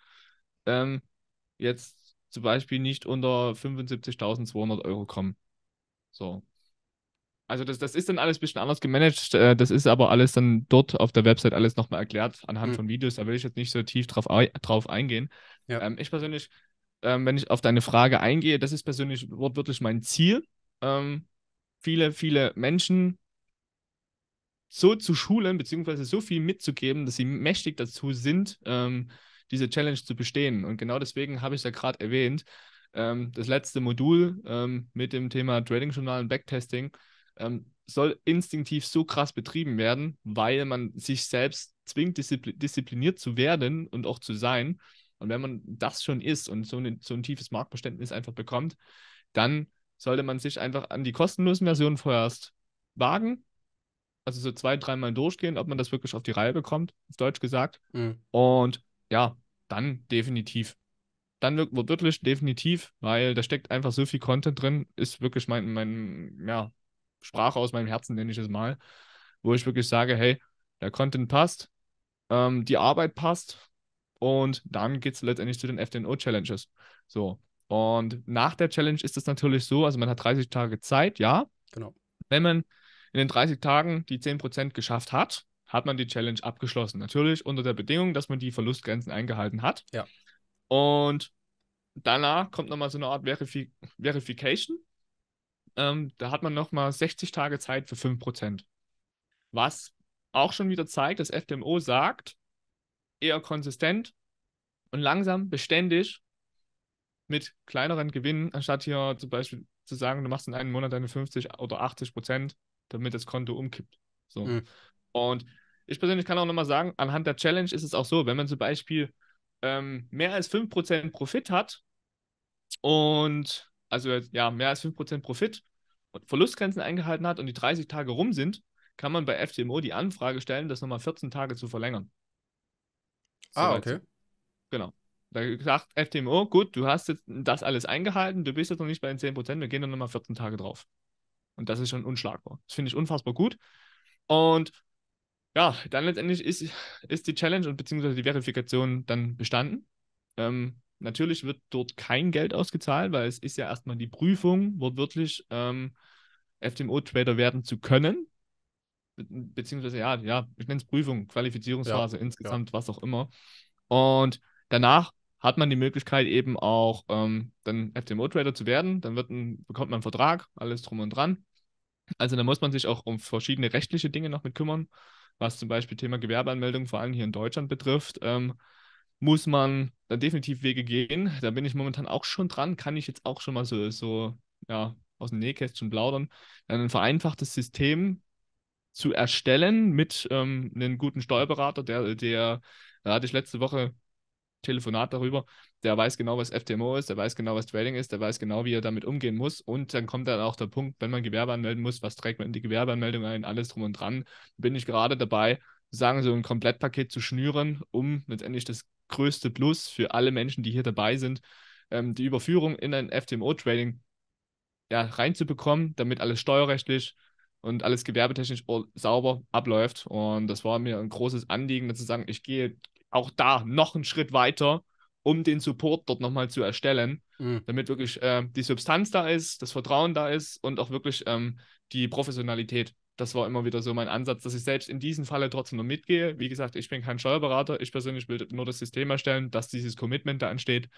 [SPEAKER 2] ähm, jetzt zum Beispiel nicht unter 75.200 Euro kommen. So. Also das, das ist dann alles ein bisschen anders gemanagt. Äh, das ist aber alles dann dort auf der Website alles nochmal erklärt anhand mhm. von Videos. Da will ich jetzt nicht so tief drauf, drauf eingehen. Ja. Ähm, ich persönlich, ähm, wenn ich auf deine Frage eingehe, das ist persönlich wortwörtlich mein Ziel. Ähm, viele, viele Menschen so zu schulen, beziehungsweise so viel mitzugeben, dass sie mächtig dazu sind, ähm, diese Challenge zu bestehen. Und genau deswegen habe ich ja gerade erwähnt, ähm, das letzte Modul ähm, mit dem Thema Trading-Journal und Backtesting ähm, soll instinktiv so krass betrieben werden, weil man sich selbst zwingt, diszipl diszipliniert zu werden und auch zu sein. Und wenn man das schon ist und so, eine, so ein tiefes Marktverständnis einfach bekommt, dann sollte man sich einfach an die kostenlosen Versionen vorerst wagen. Also so zwei, dreimal durchgehen, ob man das wirklich auf die Reihe bekommt, auf Deutsch gesagt. Mhm. Und ja, dann definitiv. Dann wird wirklich definitiv, weil da steckt einfach so viel Content drin, ist wirklich mein, mein, ja, Sprache aus meinem Herzen, nenne ich es mal, wo ich wirklich sage, hey, der Content passt, ähm, die Arbeit passt und dann geht es letztendlich zu den FDNO-Challenges. So. Und nach der Challenge ist es natürlich so, also man hat 30 Tage Zeit, ja.
[SPEAKER 1] Genau.
[SPEAKER 2] Wenn man in den 30 Tagen die 10% geschafft hat, hat man die Challenge abgeschlossen. Natürlich unter der Bedingung, dass man die Verlustgrenzen eingehalten hat.
[SPEAKER 1] Ja.
[SPEAKER 2] Und danach kommt nochmal so eine Art Verifi Verification. Ähm, da hat man nochmal 60 Tage Zeit für 5%. Was auch schon wieder zeigt, dass FDMO sagt, eher konsistent und langsam, beständig mit kleineren Gewinnen, anstatt hier zum Beispiel zu sagen, du machst in einem Monat deine 50 oder 80 Prozent, damit das Konto umkippt. So. Mhm. Und ich persönlich kann auch nochmal sagen, anhand der Challenge ist es auch so, wenn man zum Beispiel ähm, mehr als 5% Profit hat und also ja, mehr als 5% Profit und Verlustgrenzen eingehalten hat und die 30 Tage rum sind, kann man bei FTMO die Anfrage stellen, das nochmal 14 Tage zu verlängern.
[SPEAKER 1] So ah, okay.
[SPEAKER 2] Genau. Da gesagt FTMO, gut, du hast jetzt das alles eingehalten, du bist jetzt noch nicht bei den 10%, wir gehen dann nochmal 14 Tage drauf. Und das ist schon unschlagbar. Das finde ich unfassbar gut. Und ja, dann letztendlich ist, ist die Challenge und beziehungsweise die Verifikation dann bestanden. Ähm, natürlich wird dort kein Geld ausgezahlt, weil es ist ja erstmal die Prüfung, wortwörtlich ähm, FTMO-Trader werden zu können. Be beziehungsweise, ja, ja, ich nenne es Prüfung, Qualifizierungsphase ja, insgesamt, ja. was auch immer. Und danach hat man die Möglichkeit eben auch ähm, dann FTMO-Trader zu werden. Dann wird ein, bekommt man einen Vertrag, alles drum und dran. Also da muss man sich auch um verschiedene rechtliche Dinge noch mit kümmern was zum Beispiel Thema Gewerbeanmeldung vor allem hier in Deutschland betrifft, ähm, muss man da definitiv Wege gehen. Da bin ich momentan auch schon dran, kann ich jetzt auch schon mal so, so ja, aus dem Nähkästchen plaudern, ein vereinfachtes System zu erstellen mit ähm, einem guten Steuerberater, der, der, da hatte ich letzte Woche Telefonat darüber. Der weiß genau, was FTMO ist, der weiß genau, was Trading ist, der weiß genau, wie er damit umgehen muss. Und dann kommt dann auch der Punkt, wenn man Gewerbe anmelden muss, was trägt man in die Gewerbeanmeldung ein, alles drum und dran. Bin ich gerade dabei, sagen so ein Komplettpaket zu schnüren, um letztendlich das größte Plus für alle Menschen, die hier dabei sind, ähm, die Überführung in ein FTMO-Trading ja, reinzubekommen, damit alles steuerrechtlich und alles gewerbetechnisch sauber abläuft. Und das war mir ein großes Anliegen, zu sagen, ich gehe auch da noch einen Schritt weiter, um den Support dort nochmal zu erstellen, mhm. damit wirklich äh, die Substanz da ist, das Vertrauen da ist und auch wirklich ähm, die Professionalität. Das war immer wieder so mein Ansatz, dass ich selbst in diesem Falle trotzdem noch mitgehe. Wie gesagt, ich bin kein Steuerberater. Ich persönlich will nur das System erstellen, dass dieses Commitment da entsteht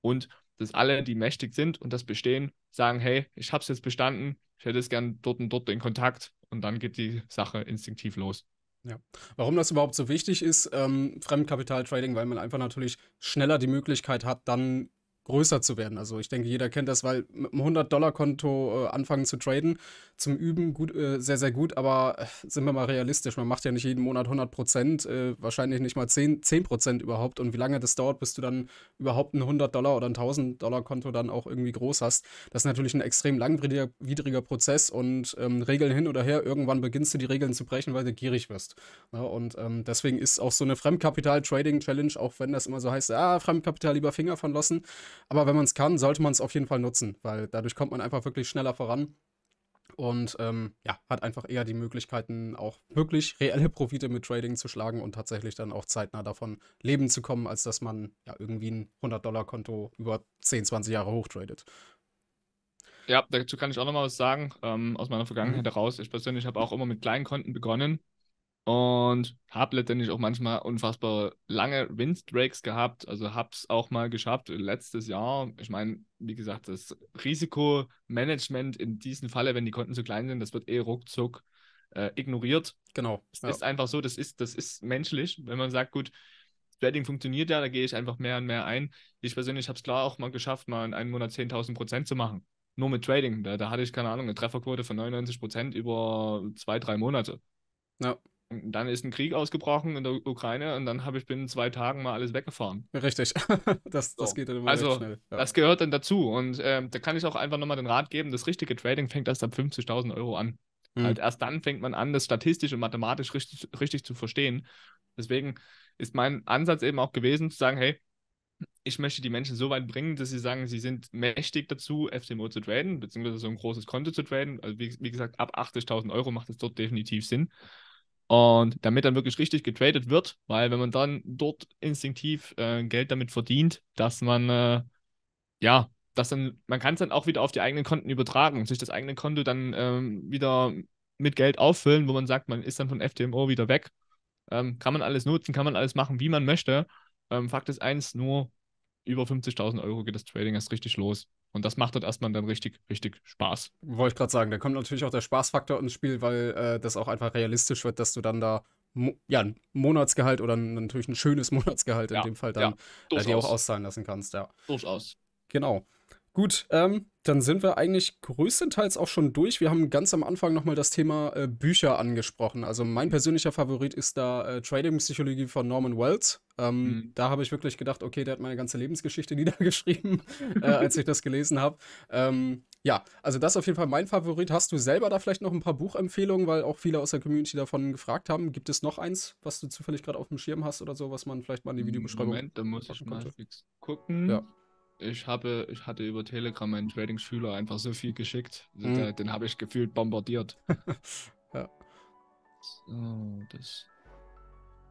[SPEAKER 2] und dass alle, die mächtig sind und das bestehen, sagen, hey, ich habe es jetzt bestanden, ich hätte es gern dort und dort in Kontakt und dann geht die Sache instinktiv los.
[SPEAKER 1] Ja. Warum das überhaupt so wichtig ist, ähm, Fremdkapital-Trading, weil man einfach natürlich schneller die Möglichkeit hat, dann größer zu werden. Also ich denke, jeder kennt das, weil mit einem 100-Dollar-Konto äh, anfangen zu traden, zum Üben gut, äh, sehr, sehr gut, aber äh, sind wir mal realistisch, man macht ja nicht jeden Monat 100 Prozent, äh, wahrscheinlich nicht mal 10, 10 Prozent überhaupt und wie lange das dauert, bis du dann überhaupt ein 100-Dollar oder ein 1000-Dollar-Konto dann auch irgendwie groß hast, das ist natürlich ein extrem langwieriger Prozess und ähm, Regeln hin oder her, irgendwann beginnst du die Regeln zu brechen, weil du gierig wirst. Ja, und ähm, deswegen ist auch so eine Fremdkapital-Trading-Challenge, auch wenn das immer so heißt, ah, Fremdkapital lieber Finger von lassen, aber wenn man es kann, sollte man es auf jeden Fall nutzen, weil dadurch kommt man einfach wirklich schneller voran und ähm, ja, hat einfach eher die Möglichkeiten, auch wirklich reelle Profite mit Trading zu schlagen und tatsächlich dann auch zeitnah davon leben zu kommen, als dass man ja irgendwie ein 100-Dollar-Konto über 10, 20 Jahre hochtradet.
[SPEAKER 2] Ja, dazu kann ich auch noch mal was sagen, ähm, aus meiner Vergangenheit mhm. heraus. Ich persönlich habe auch immer mit kleinen Konten begonnen und habe letztendlich auch manchmal unfassbar lange Windstreaks gehabt. Also habe es auch mal geschafft letztes Jahr. Ich meine, wie gesagt, das Risikomanagement in diesem Falle, wenn die Konten zu klein sind, das wird eh ruckzuck äh, ignoriert.
[SPEAKER 1] Genau.
[SPEAKER 2] Es ja. ist einfach so, das ist, das ist menschlich, wenn man sagt, gut, Trading funktioniert ja, da gehe ich einfach mehr und mehr ein. Ich persönlich habe es klar auch mal geschafft, mal in einem Monat 10.000 Prozent zu machen. Nur mit Trading. Da, da hatte ich, keine Ahnung, eine Trefferquote von 99 Prozent über zwei, drei Monate. Ja. Dann ist ein Krieg ausgebrochen in der Ukraine und dann habe ich binnen zwei Tagen mal alles weggefahren.
[SPEAKER 1] Richtig. *laughs* das, das
[SPEAKER 2] so.
[SPEAKER 1] geht dann immer
[SPEAKER 2] also,
[SPEAKER 1] schnell.
[SPEAKER 2] Ja. Das gehört dann dazu. Und äh, da kann ich auch einfach nochmal den Rat geben: das richtige Trading fängt erst ab 50.000 Euro an. Mhm. Halt erst dann fängt man an, das statistisch und mathematisch richtig, richtig zu verstehen. Deswegen ist mein Ansatz eben auch gewesen, zu sagen: hey, ich möchte die Menschen so weit bringen, dass sie sagen, sie sind mächtig dazu, FCMO zu traden, beziehungsweise so ein großes Konto zu traden. Also wie, wie gesagt, ab 80.000 Euro macht es dort definitiv Sinn. Und damit dann wirklich richtig getradet wird, weil wenn man dann dort instinktiv äh, Geld damit verdient, dass man, äh, ja, dass dann, man kann es dann auch wieder auf die eigenen Konten übertragen und sich das eigene Konto dann ähm, wieder mit Geld auffüllen, wo man sagt, man ist dann von FTMO wieder weg. Ähm, kann man alles nutzen, kann man alles machen, wie man möchte. Ähm, Fakt ist eins, nur über 50.000 Euro geht das Trading erst richtig los. Und das macht dort erstmal dann richtig, richtig Spaß.
[SPEAKER 1] Wollte ich gerade sagen, da kommt natürlich auch der Spaßfaktor ins Spiel, weil äh, das auch einfach realistisch wird, dass du dann da ja, ein Monatsgehalt oder natürlich ein schönes *laughs* Monatsgehalt in ja, dem Fall dann ja, äh, dir auch auszahlen lassen kannst, ja.
[SPEAKER 2] Durchaus.
[SPEAKER 1] Genau. Gut, ähm, dann sind wir eigentlich größtenteils auch schon durch. Wir haben ganz am Anfang nochmal das Thema äh, Bücher angesprochen. Also mein persönlicher Favorit ist da äh, Trading Psychologie von Norman Wells. Ähm, mhm. Da habe ich wirklich gedacht, okay, der hat meine ganze Lebensgeschichte *laughs* niedergeschrieben, äh, als ich das gelesen habe. Ähm, ja, also das ist auf jeden Fall mein Favorit. Hast du selber da vielleicht noch ein paar Buchempfehlungen, weil auch viele aus der Community davon gefragt haben? Gibt es noch eins, was du zufällig gerade auf dem Schirm hast oder so, was man vielleicht mal in die Videobeschreibung
[SPEAKER 2] Moment, da muss ich mal gucken. Ja. Ich habe, ich hatte über Telegram meinen Trading-Schüler einfach so viel geschickt. Mhm. Den, den habe ich gefühlt bombardiert. *laughs* ja. So, das.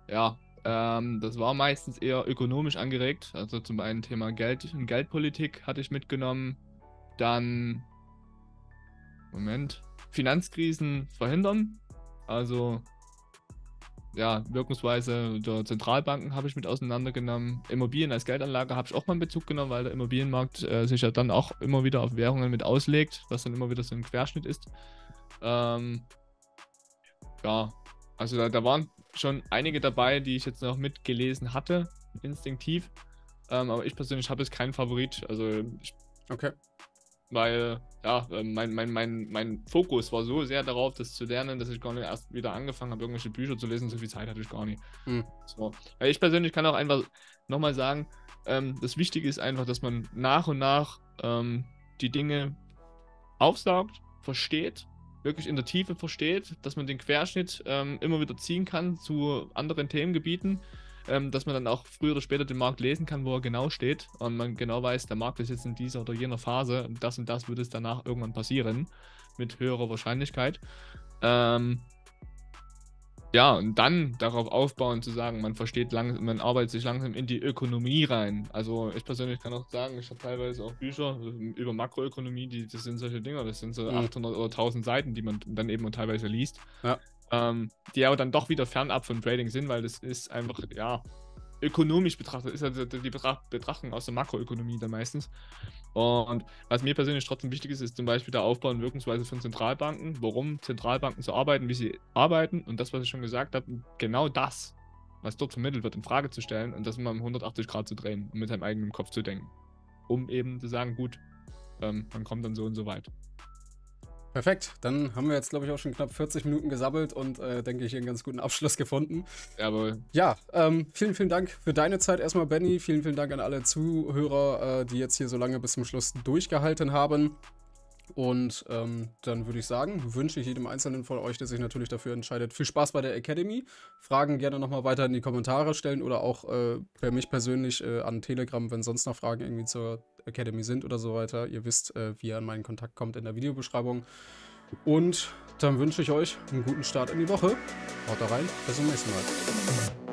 [SPEAKER 2] Ja, ähm, das war meistens eher ökonomisch angeregt. Also zum einen Thema Geld und Geldpolitik hatte ich mitgenommen. Dann. Moment. Finanzkrisen verhindern. Also ja, Wirkungsweise der Zentralbanken habe ich mit auseinandergenommen. Immobilien als Geldanlage habe ich auch mal in Bezug genommen, weil der Immobilienmarkt äh, sich ja dann auch immer wieder auf Währungen mit auslegt, was dann immer wieder so ein Querschnitt ist. Ähm, ja, also da, da, waren schon einige dabei, die ich jetzt noch mitgelesen hatte, instinktiv. Ähm, aber ich persönlich habe jetzt keinen Favorit. Also ich
[SPEAKER 1] okay
[SPEAKER 2] weil ja, äh, mein, mein, mein, mein Fokus war so sehr darauf, das zu lernen, dass ich gar nicht erst wieder angefangen habe, irgendwelche Bücher zu lesen. So viel Zeit hatte ich gar nicht. Hm. So. Ich persönlich kann auch einfach nochmal sagen, ähm, das Wichtige ist einfach, dass man nach und nach ähm, die Dinge aufsaugt, versteht, wirklich in der Tiefe versteht, dass man den Querschnitt ähm, immer wieder ziehen kann zu anderen Themengebieten ähm, dass man dann auch früher oder später den Markt lesen kann, wo er genau steht und man genau weiß, der Markt ist jetzt in dieser oder jener Phase und das und das wird es danach irgendwann passieren mit höherer Wahrscheinlichkeit. Ähm, ja, und dann darauf aufbauen zu sagen, man versteht langsam, man arbeitet sich langsam in die Ökonomie rein. Also ich persönlich kann auch sagen, ich habe teilweise auch Bücher über Makroökonomie, die, das sind solche Dinger, das sind so mhm. 800 oder 1000 Seiten, die man dann eben teilweise liest. Ja ähm, die aber dann doch wieder fernab von Trading sind, weil das ist einfach, ja, ökonomisch betrachtet, ist ja die Betrachtung aus der Makroökonomie dann meistens. Und was mir persönlich trotzdem wichtig ist, ist zum Beispiel der Aufbau und Wirkungsweise von Zentralbanken, warum Zentralbanken so arbeiten, wie sie arbeiten und das, was ich schon gesagt habe, genau das, was dort vermittelt wird, in Frage zu stellen und das mal um 180 Grad zu drehen und mit seinem eigenen Kopf zu denken. Um eben zu sagen, gut, ähm, man kommt dann so und so weit.
[SPEAKER 1] Perfekt, dann haben wir jetzt, glaube ich, auch schon knapp 40 Minuten gesammelt und äh, denke ich, einen ganz guten Abschluss gefunden.
[SPEAKER 2] Jawohl.
[SPEAKER 1] Ja, ähm, vielen, vielen Dank für deine Zeit erstmal, Benny. Vielen, vielen Dank an alle Zuhörer, äh, die jetzt hier so lange bis zum Schluss durchgehalten haben. Und ähm, dann würde ich sagen, wünsche ich jedem Einzelnen von euch, der sich natürlich dafür entscheidet, viel Spaß bei der Academy. Fragen gerne nochmal weiter in die Kommentare stellen oder auch äh, per mich persönlich äh, an Telegram, wenn sonst noch Fragen irgendwie zur Academy sind oder so weiter. Ihr wisst, äh, wie ihr an meinen Kontakt kommt in der Videobeschreibung. Und dann wünsche ich euch einen guten Start in die Woche. Haut da rein, bis zum nächsten Mal.